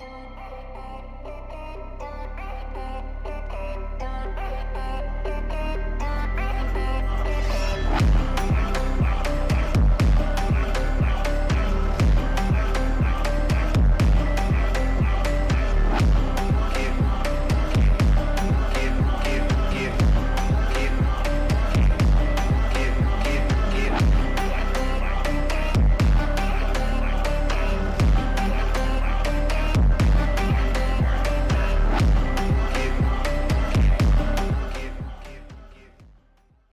Música